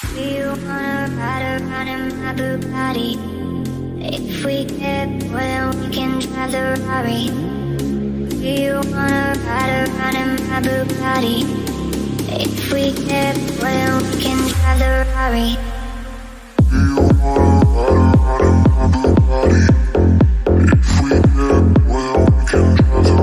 Do you wanna ride around in my Bugatti? If we get more then we can drive the Rari. Do you wanna ride around in my Bugatti? If we get more then we can drive the Rari. Take it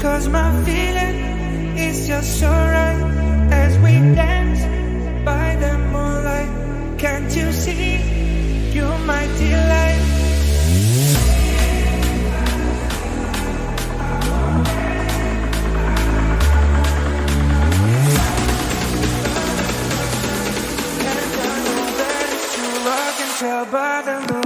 Cause my feeling is just so right As we dance by the moonlight. Can't you see, you're my delight. Tell by the moon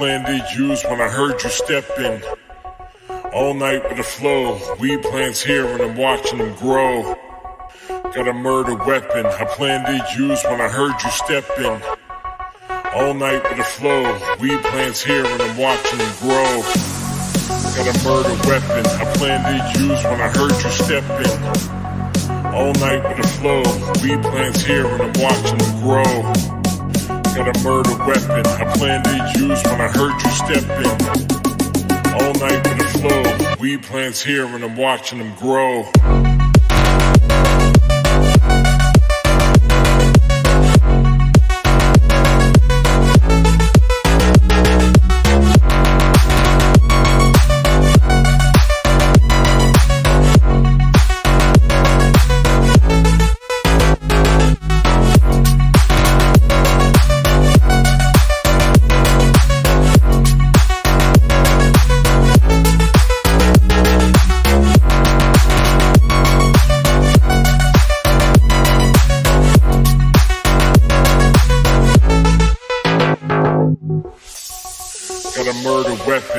planned to use when I heard you step in. All night with the flow, weed plants here and I'm watching them grow. Got a murder weapon I planned to use when I heard you step in. All night with the flow, weed plants here and I'm watching them grow. Got a murder weapon I planned to use when I heard you step in. All night with the flow, weed plants here and I'm watching them grow. Got a murder weapon I planned to use when I heard you step in. All night with the flow, weed plants here and I'm watching them grow.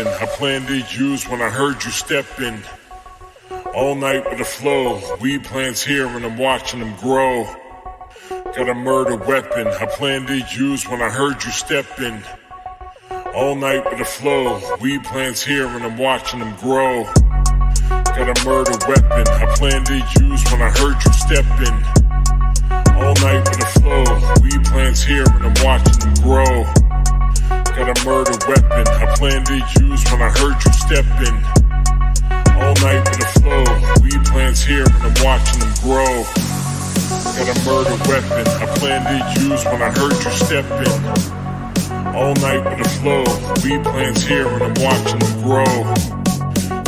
Weapon I planned to use when I heard you step in. All night with the flow, weed plants here and I'm watching them grow. Got a murder weapon I planned to use when I heard you step in. All night with the flow, weed plants here and I'm watching them grow. Got a murder weapon I planned to use when I heard you step in. All night with the flow, weed plants here and I'm watching them grow. Got a murder weapon I planned to use when I heard you step in. All night with the flow, weed plants here and I'm watching them grow. Got a murder weapon I planned to use when I heard you step in. All night with the flow, weed plants here and I'm watching them grow.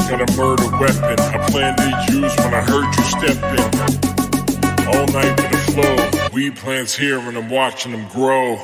Got a murder weapon I planned to use when I heard you step in. All night with the flow, weed plants here and I'm watching them grow.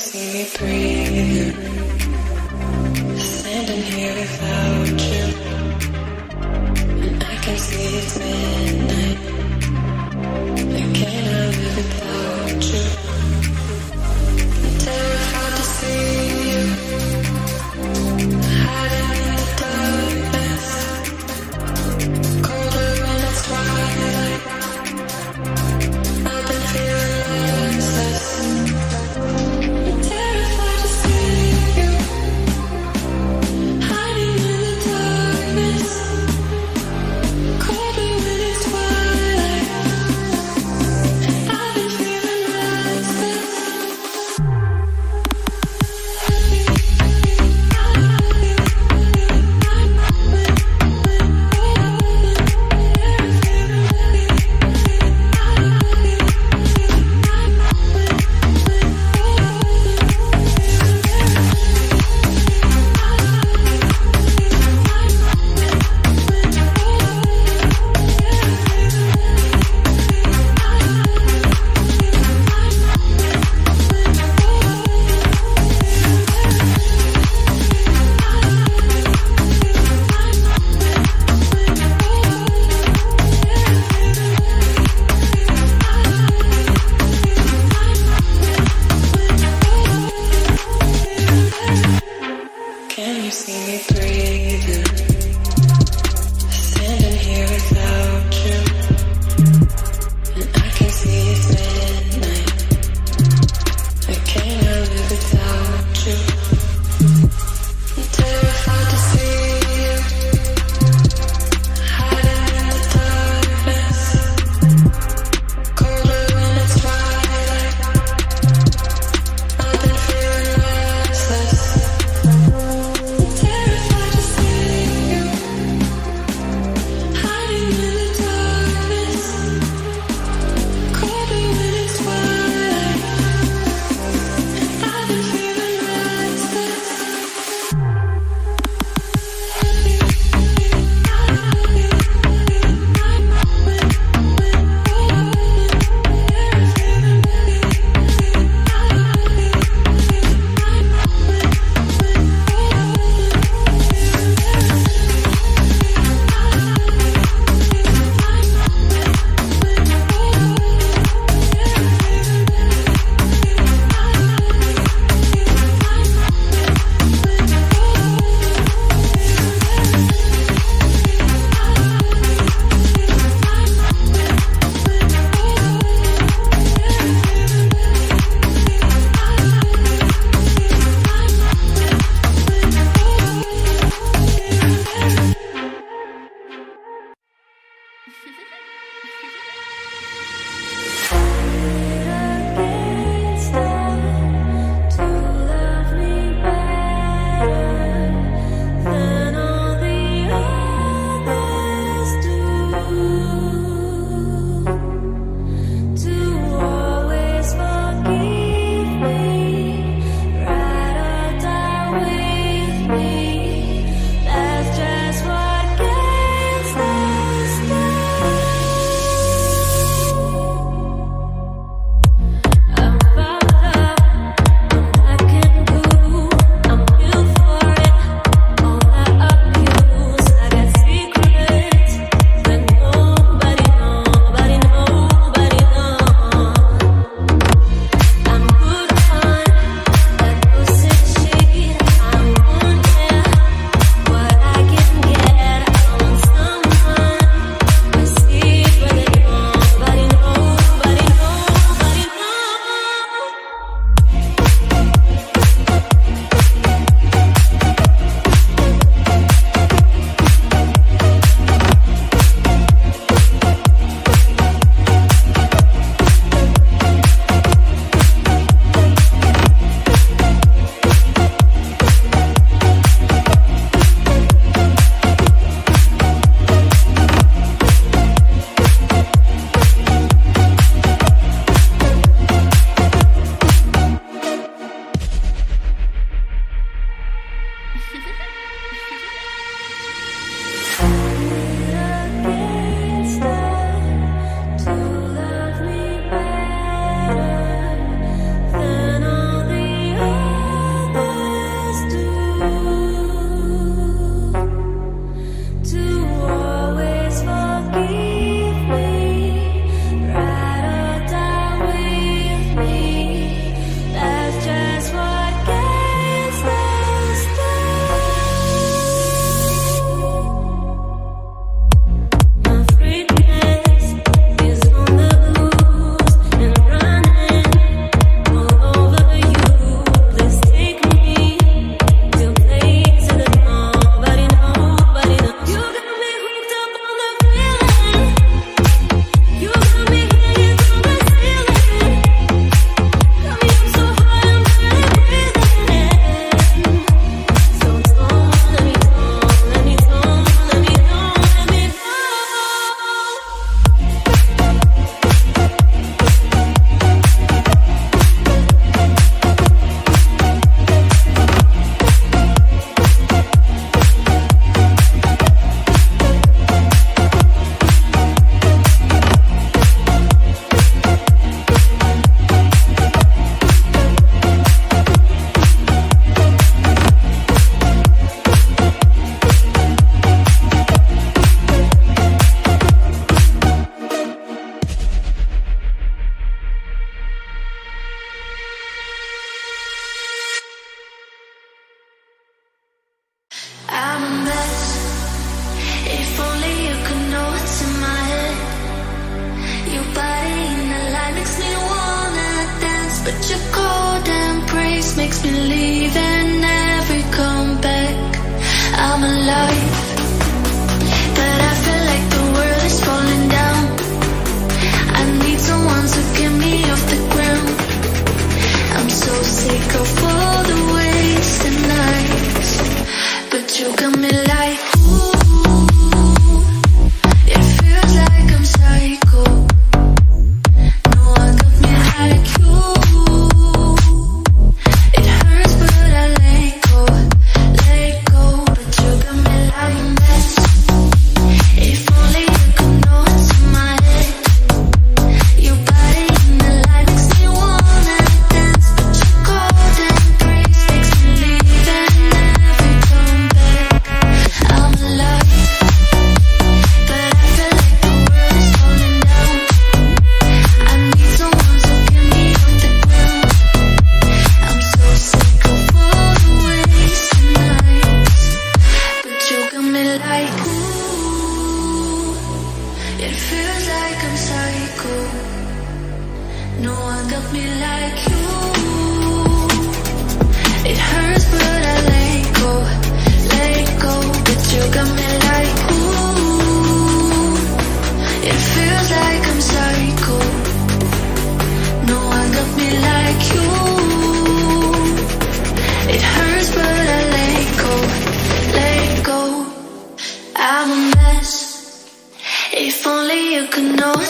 see me breathe. Standing here without you, and I can see it's me. No one got me like you. It hurts, but I let go, let go. But you got me like ooh. It feels like I'm psycho. No one got me like you. It hurts, but I let go, let go. I'm a mess. If only you could know.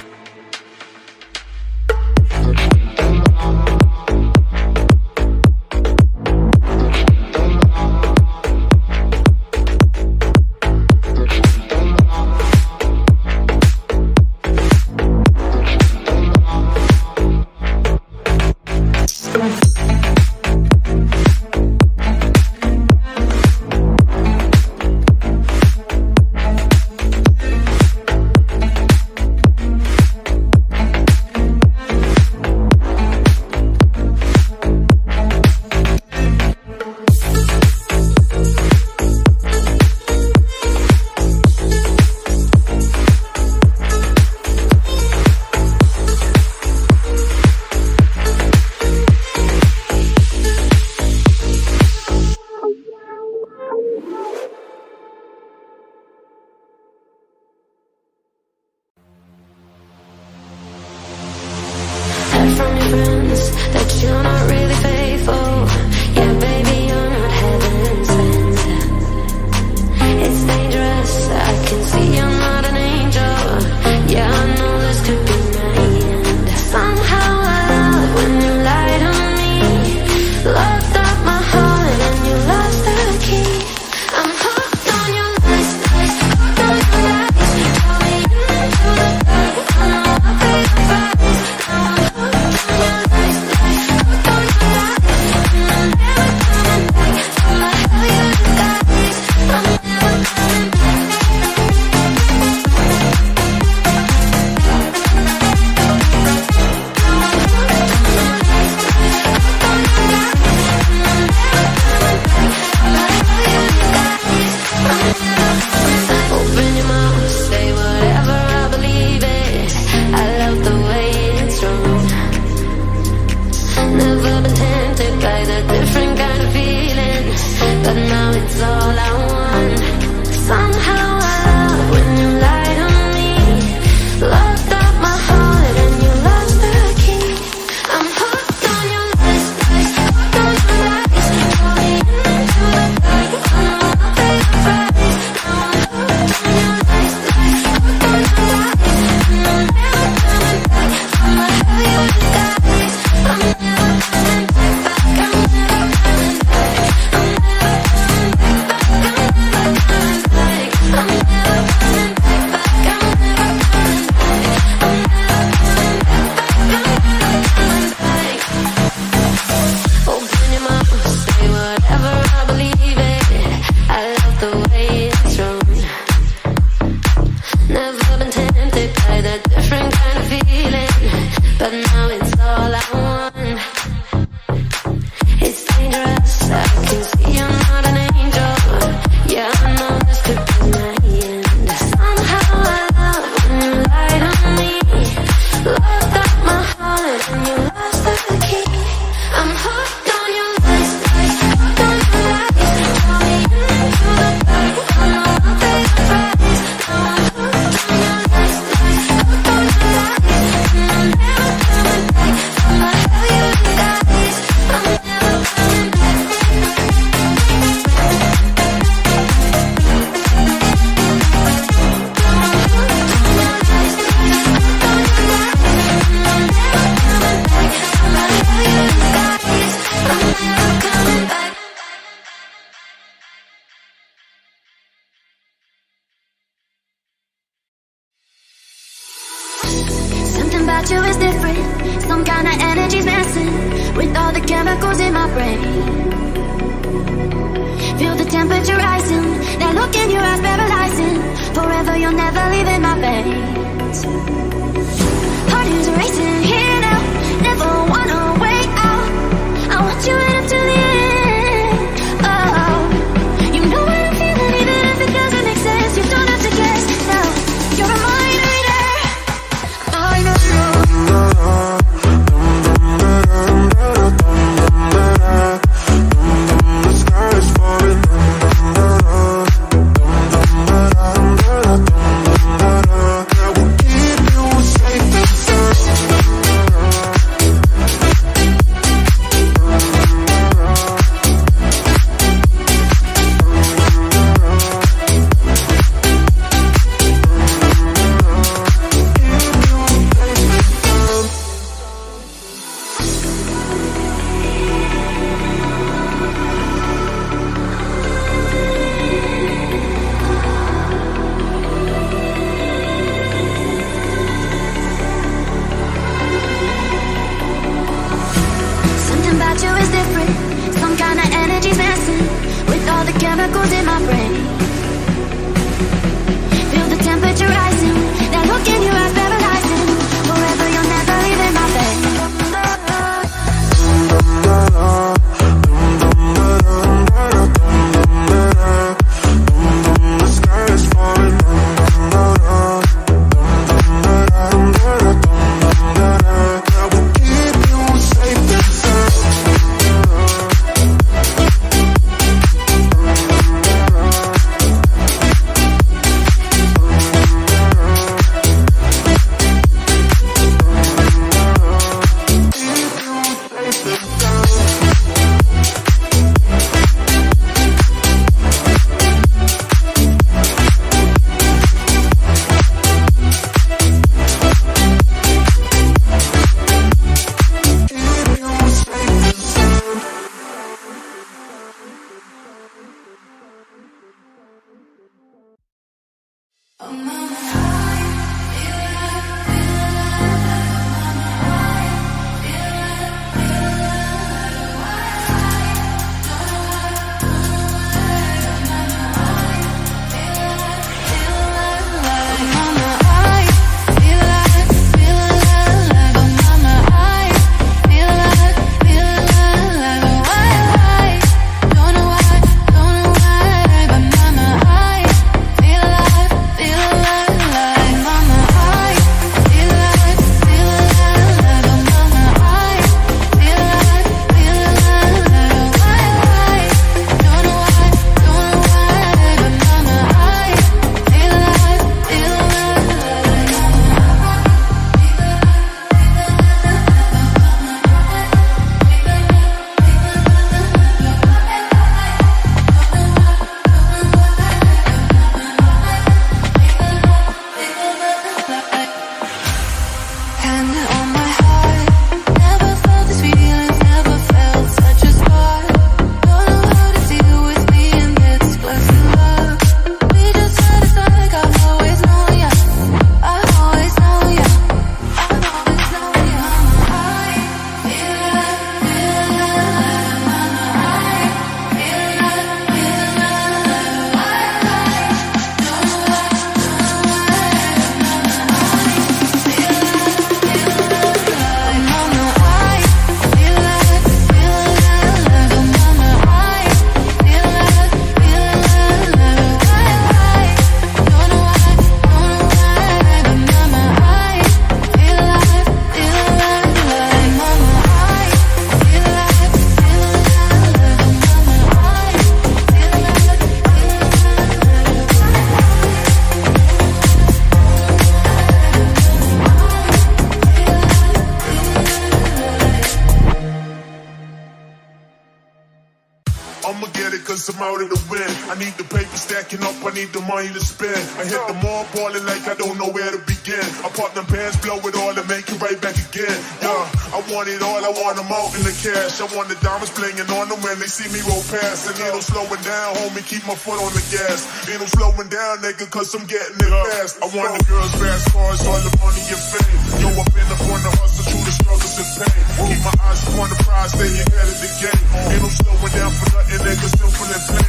need the money to spend. I hit the mall ballin' like I don't know where to begin. I pop them pants, blow it all, and make it right back again. Yeah, I want it all, I want them out in the cash. I want the diamonds blingin' on them when they see me roll past. And ain't no slowing down, homie, keep my foot on the gas. Ain't no slowing down, nigga, cause I'm getting it fast. I want the girls fast cars, all the money and fame. Yo, I've been up on the hustle through the struggles and pain. Keep my eyes upon the prize, stay ahead of the game. Ain't no slowing down for nothing, nigga, still and plain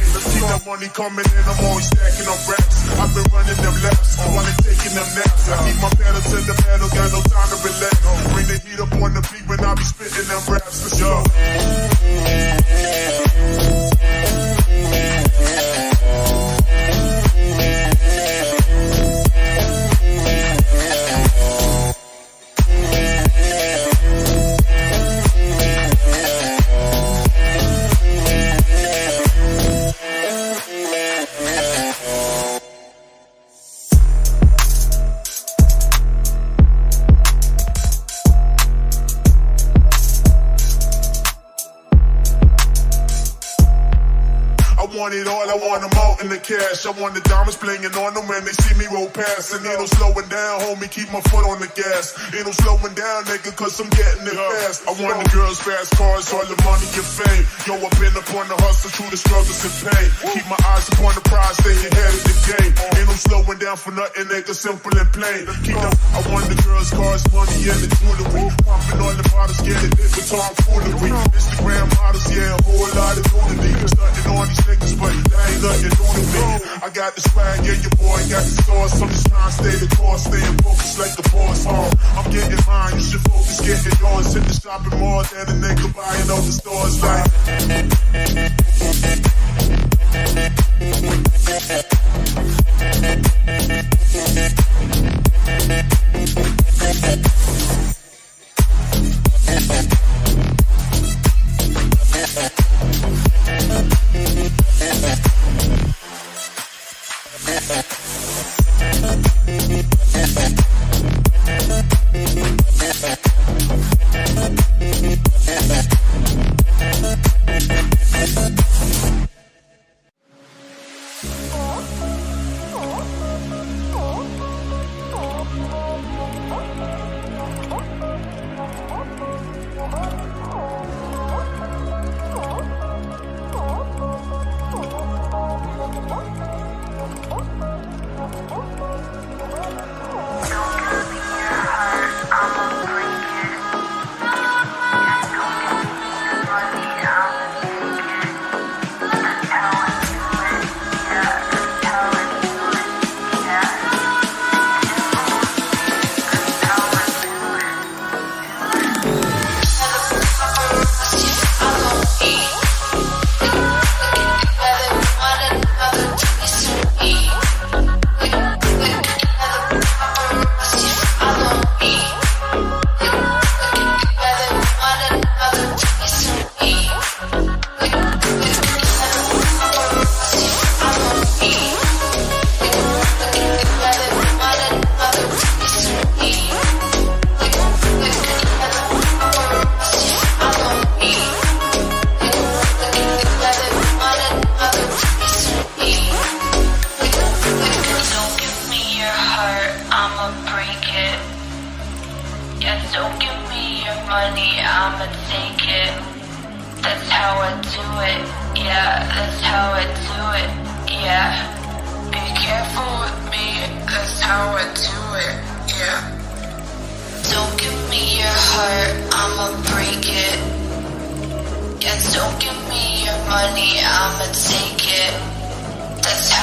money coming in, I'm always stacking up raps. I've been running them laps while they taking them naps. I keep my pedal to the metal, got no time to relax. Bring the heat up on the beat when I be spitting them raps. Let's go. Cash. I want the diamonds blinging on them when they see me roll past. And ain't no slowing down, homie, keep my foot on the gas. Ain't no slowing down, nigga, cause I'm getting it fast. I want the girls, fast cars, all the money and fame. Yo, I've been up on the hustle through the struggles and pain. Keep my eyes upon the prize, stay ahead of the game. Ain't no slowing down for nothing, nigga, simple and plain. Keep the, I want the girls, cars, money, and the jewelry. Popping all the bottles, get it lit with tomfoolery. Instagram models, yeah, a whole lot of nudity. Stunting on these niggas, but that ain't nothing new to me. I got the swag, yeah, your boy got the sauce. I'm just trying to stay the course, staying focused like the boss. Oh, I'm getting mine, you should focus, getting yours. Hit the shopping mall, then a nigga buying all the stores like. Don't Thank you.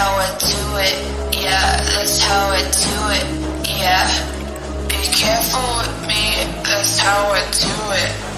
How I do it. Yeah, that's how I do it. Yeah. Be careful with me. That's how I do it.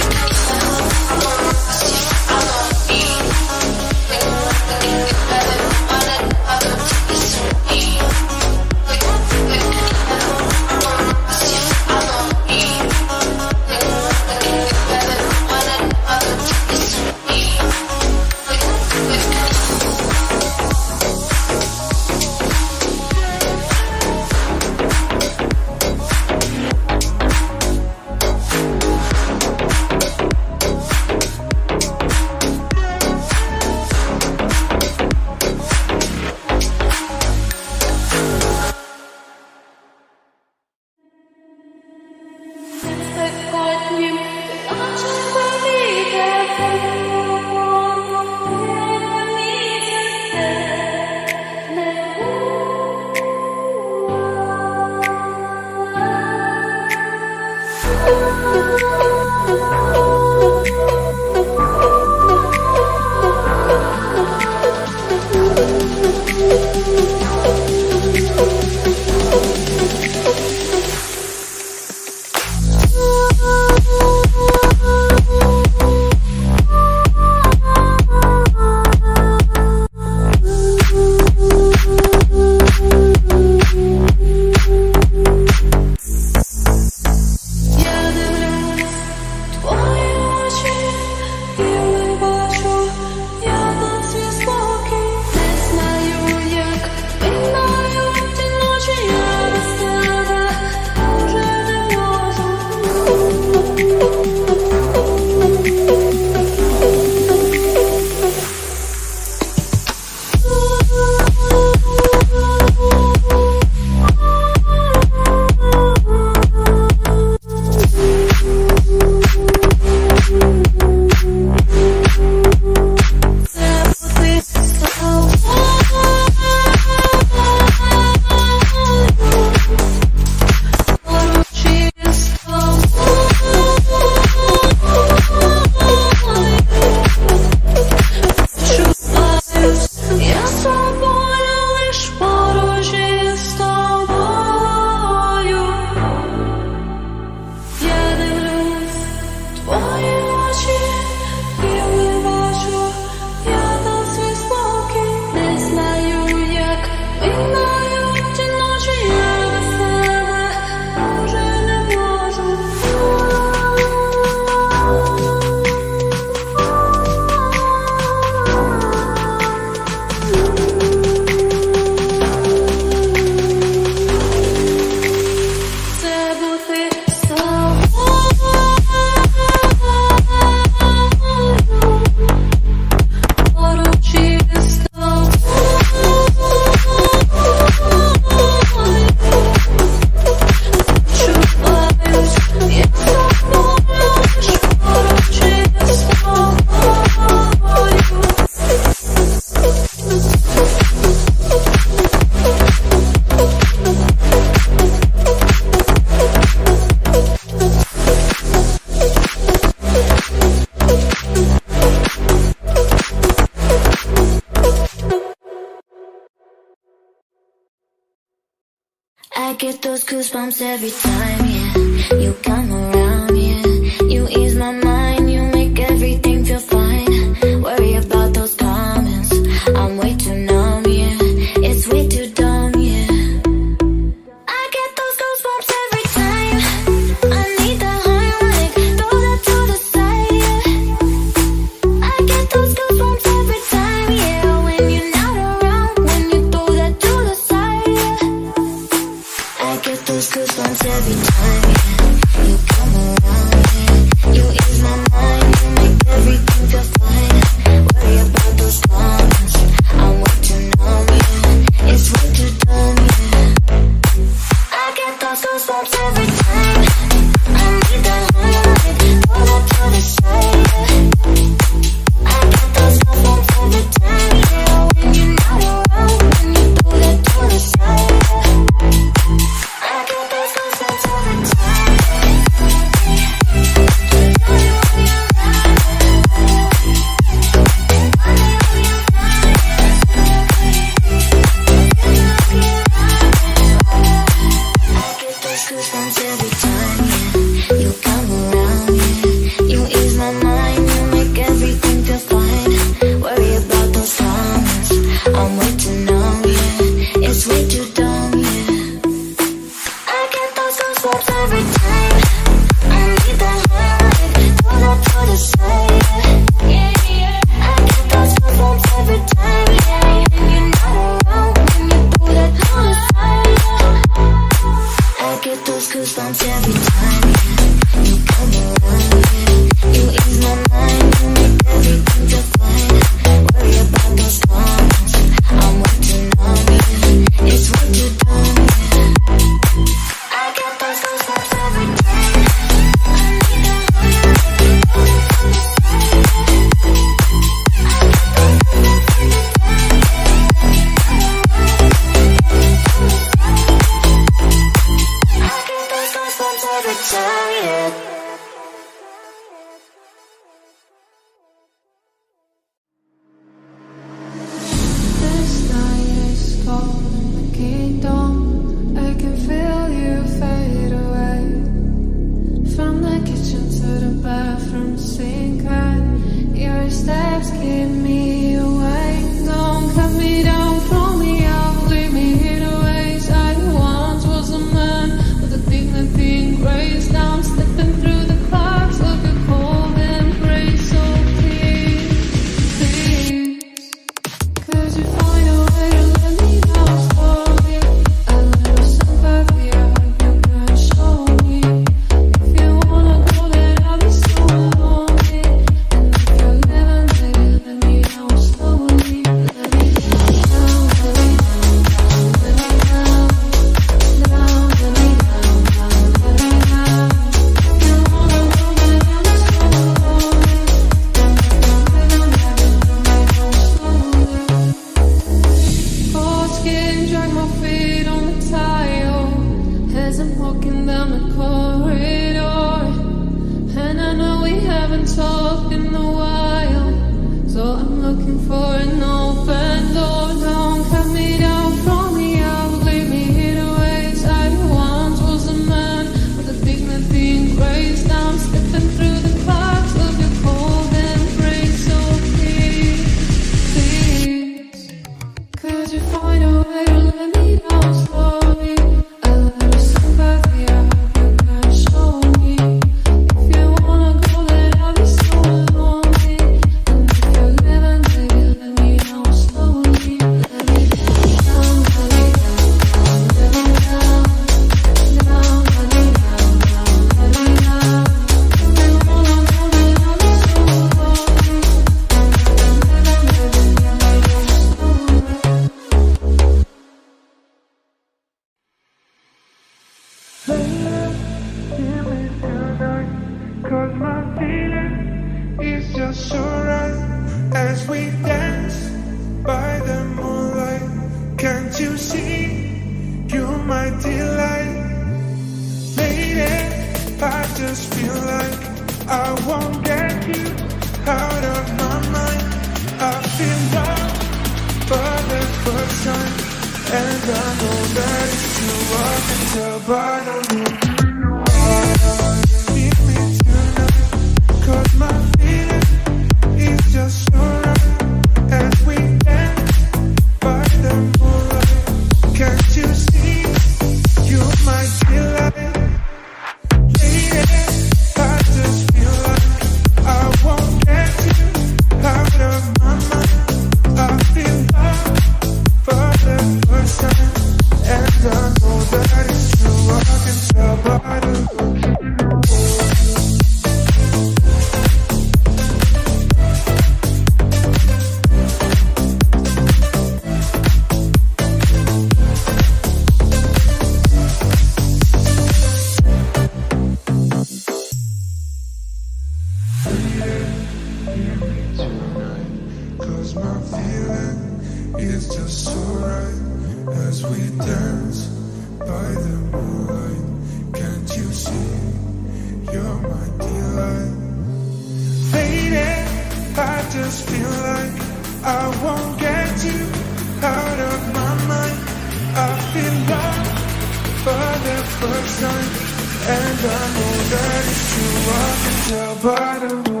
And I know that it's true I can tell by the moon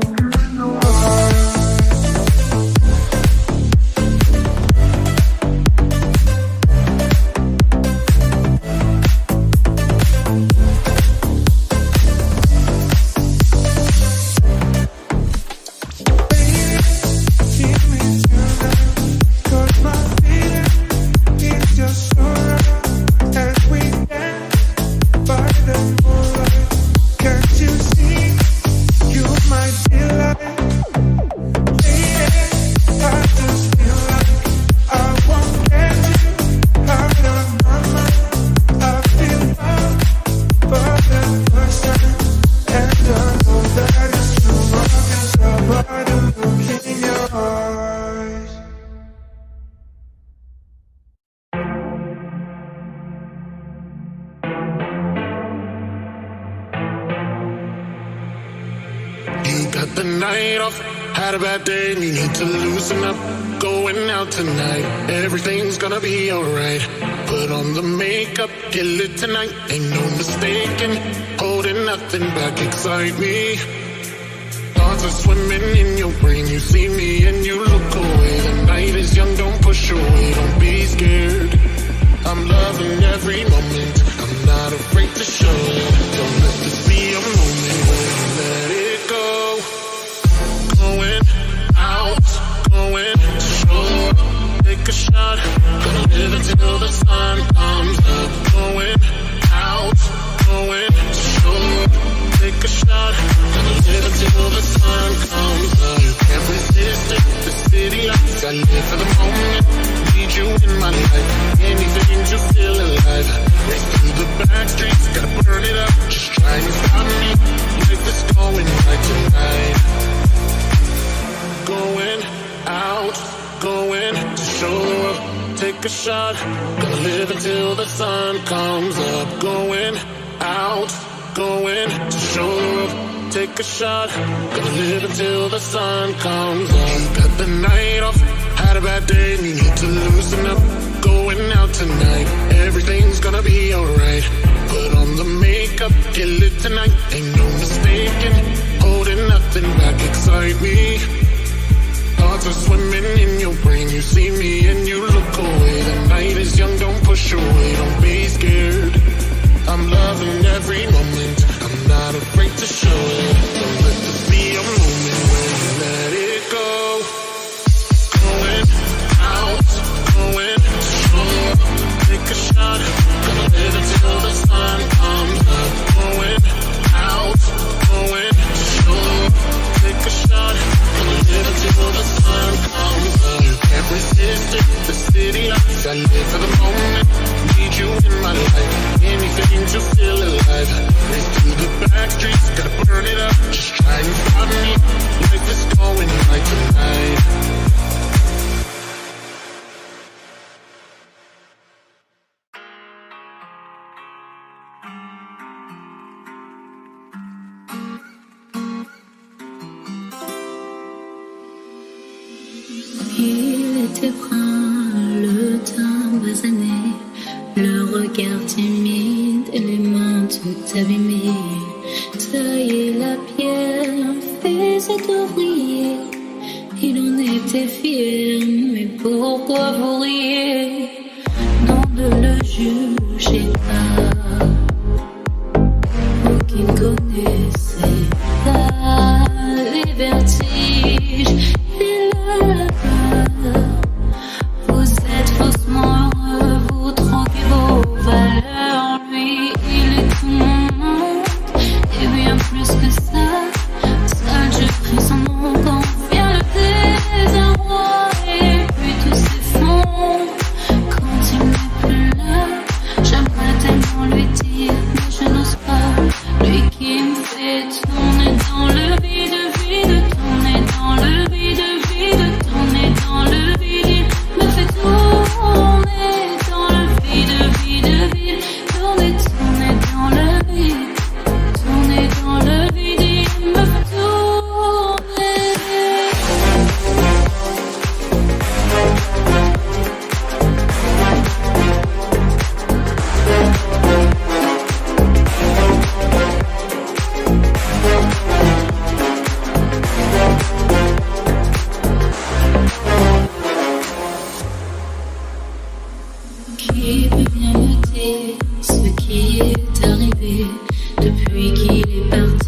tonight, ain't no mistaking. Holding nothing back, excite me. Thoughts are swimming in your brain, you see me and you look away. The night is young, don't push away, don't be scared. I'm loving every moment, I'm not afraid to show it. Don't let this be a moment where you let it go. Going out, going to shore. Take a shot, gonna live until the sun comes up. Going Take a shot, live until the sun comes up. You can't resist it, the city lights. I live for the moment, need you in my life. Anything to feel alive. Race through the back streets, gotta burn it up. Just try and stop me. Life is going right tonight. Going out, going to shore. Take a shot, gonna live until the sun comes up. Going out, going to shore. Take a shot, gonna live until the sun comes up. Got the night off, had a bad day, need to loosen up. Going out tonight, everything's gonna be alright. Put on the makeup, get lit tonight, ain't no mistaking. Holding nothing back, excite me. Thoughts are swimming in your brain. You see me and you look away. The night is young, don't push away. Don't be scared. I'm loving every moment. I'm not afraid to show it. Don't let this be a moment where you let it go. Going out, going shore. Take a shot. Gonna live until the sun comes up. Going out, going shore. Take a shot. Gonna live until the sun comes up. You can't resist it. The city lights. I live for the moment. Need you in my life. Anything to feel alive. Race through the back streets. Gotta burn it up. Just try and stop me. Life is going right tonight. Le regard timide, les mains toutes abîmées. Tailler la pierre, faisait cet ouvrier. Il en était fier, mais pourquoi vous riez? Non, ne le jugez pas. Vous qui ne connaissez pas les.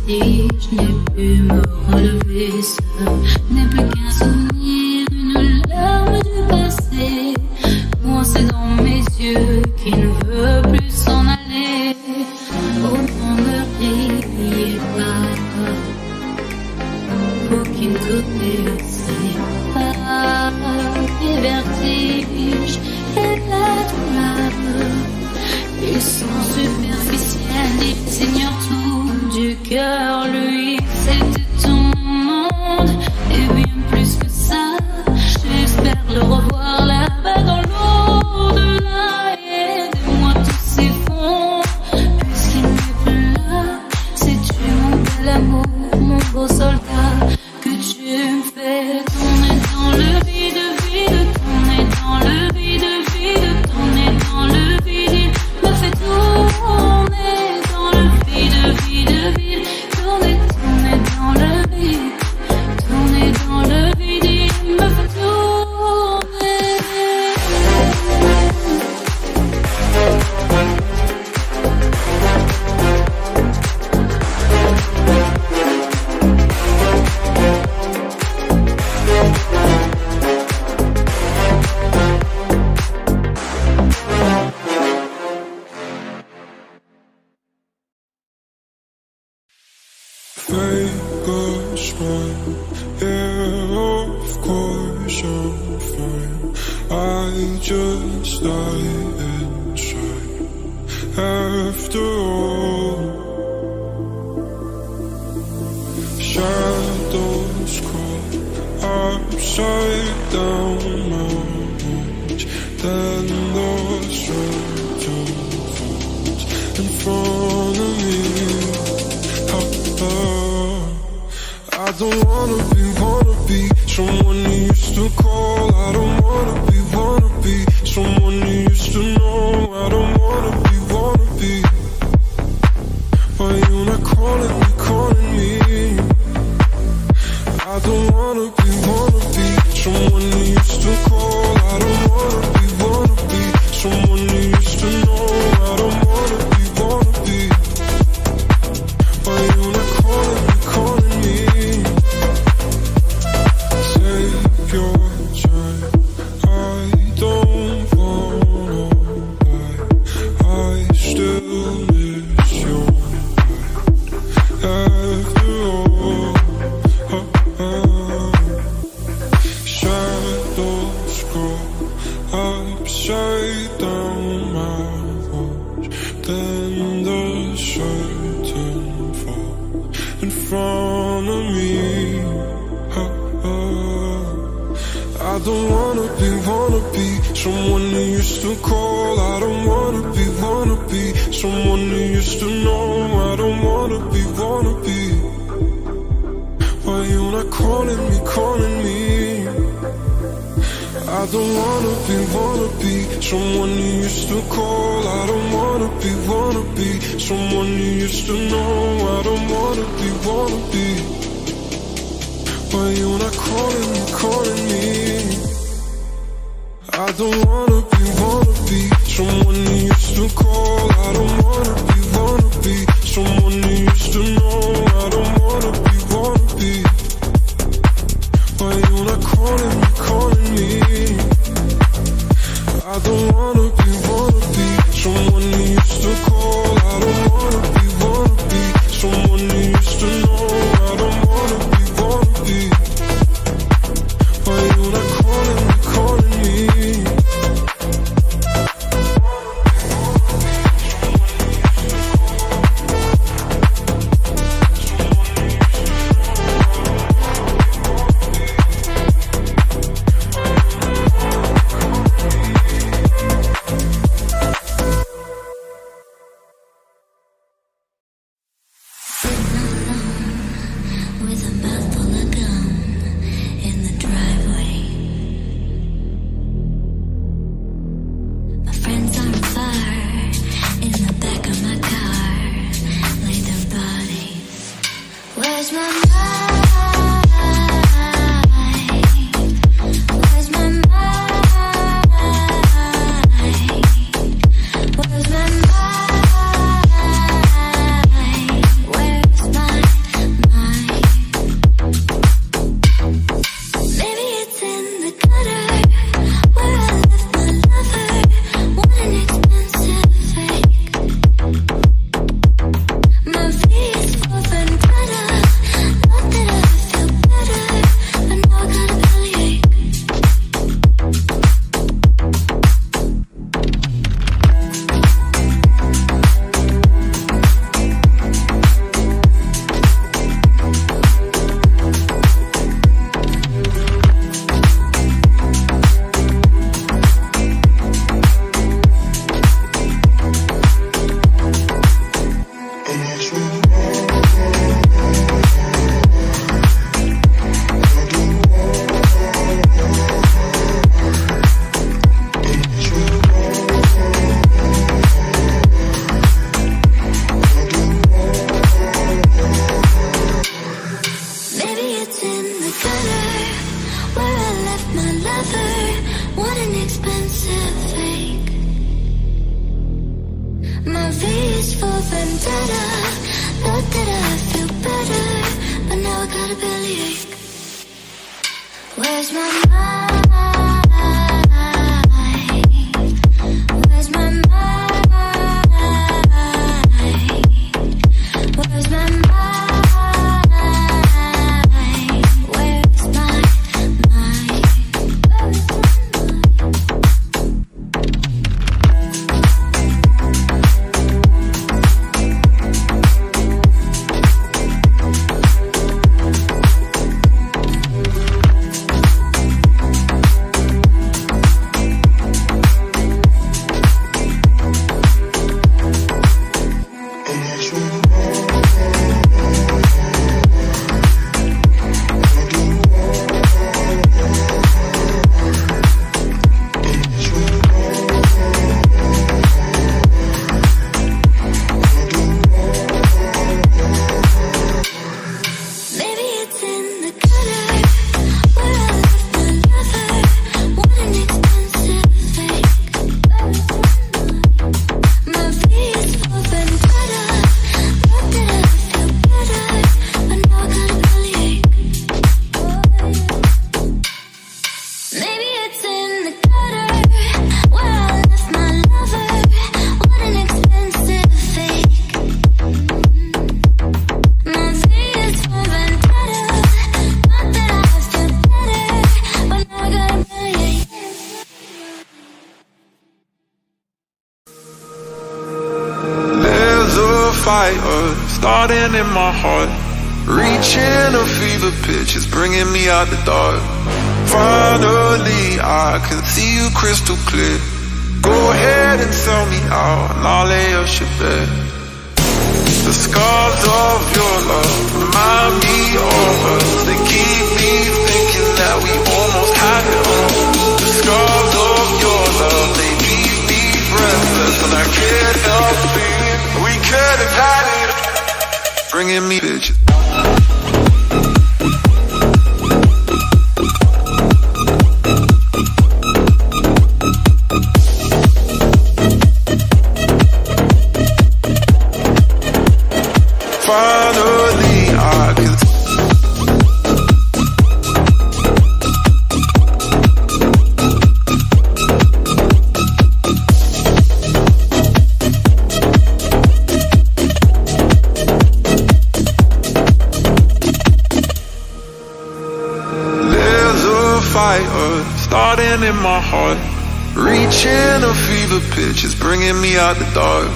сніжні піми, головися, не приказуй. heart and in my heart. Reaching a fever pitch, it's bringing me out the dark. Finally I can see you crystal clear. Go ahead and sell me out and I'll lay your your bed The scars of your love remind me of us. They keep me thinking that we almost had it all. The scars of your love, they leave me breathless. And I can't help it, we could have had it bringing me bitches. my heart. Reaching a fever pitch, is bringing me out the dark.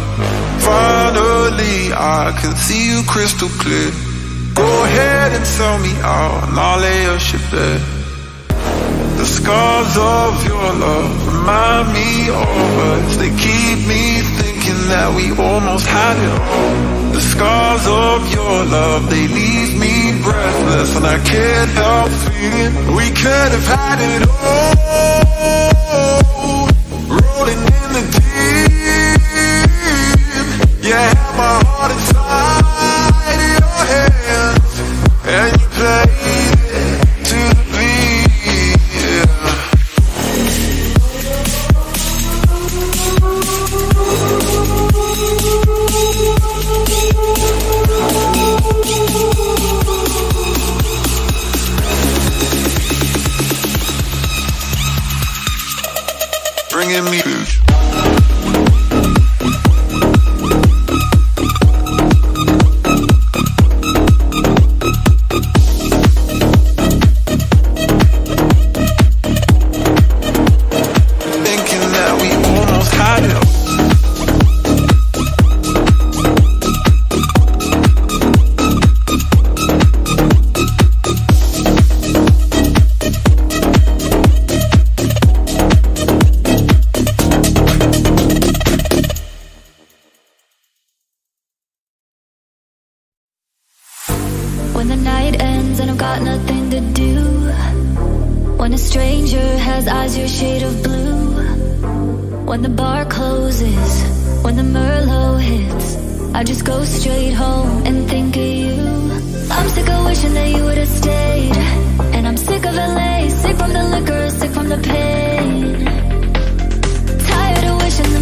Finally I can see you crystal clear. Go ahead and sell me out and I'll lay your ship bare The scars of your love remind me of us. They keep me thinking that we almost had it all. The scars of your love, they leave me breathless And I can't help feeling we could have had it all rolling in the deep. got nothing to do. When a stranger has eyes your shade of blue. When the bar closes, when the Merlot hits I just go straight home and think of you. I'm sick of wishing that you would've stayed. And I'm sick of LA, sick from the liquor, sick from the pain. Tired of wishing